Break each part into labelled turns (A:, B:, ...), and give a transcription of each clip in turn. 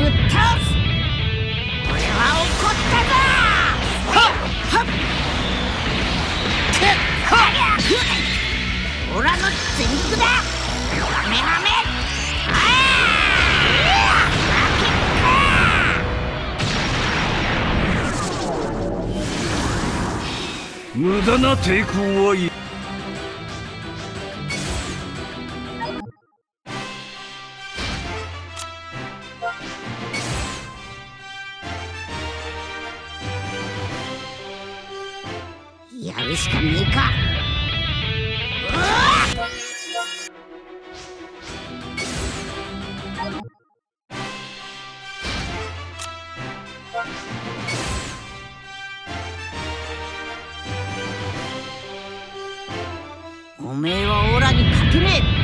A: ぶっ倒す俺は怒ったぞはっはっくっはりゃオラの全力だカメハメ
B: 無駄な抵抗はい。
A: やるしかねえか。おめえはオラに勝てねえ。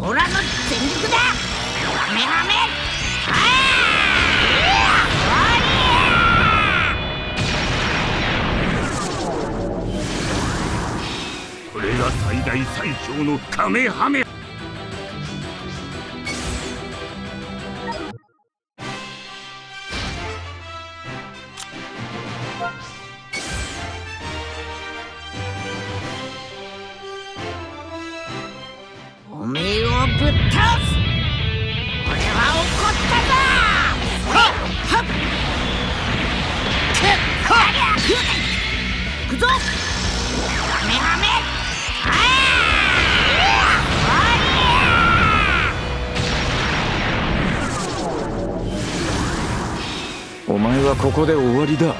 A: オラの全力だ
B: これが最大最強のカメハメ
A: おめえをぶっ倒は
C: ここで終わりだ。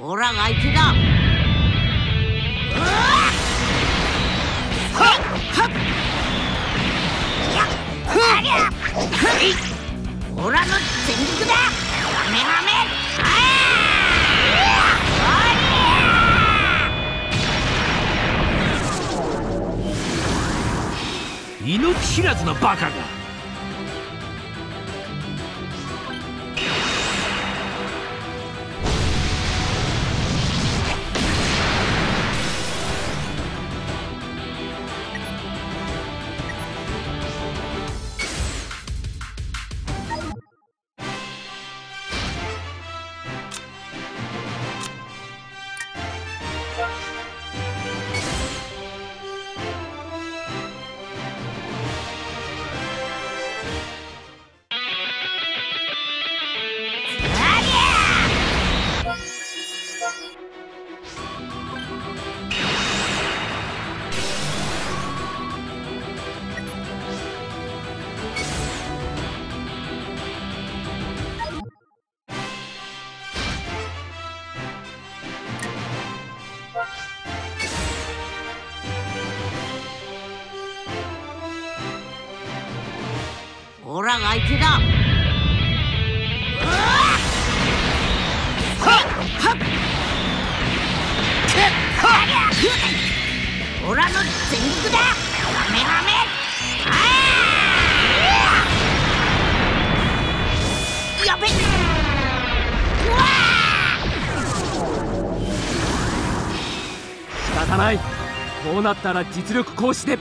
A: オラが相手だ。
B: 命知らずのバカが。
A: オラが相手だはっ。はっ。オラの全力だカメハメやべうわ
D: 仕方ないこうなっ。たら実力行使で